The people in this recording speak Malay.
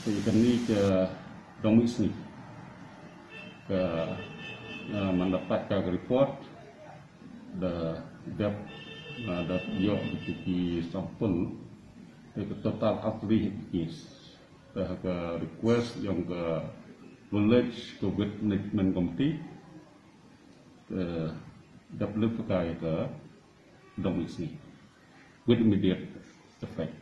Ikan ni ke domis ni. Ke uh, mendapatkan report the dep eh, ada dia di sampel itu total asli is dah ke request yang ke village covid management committee ke w pakai ke domis ni. With immediate effect.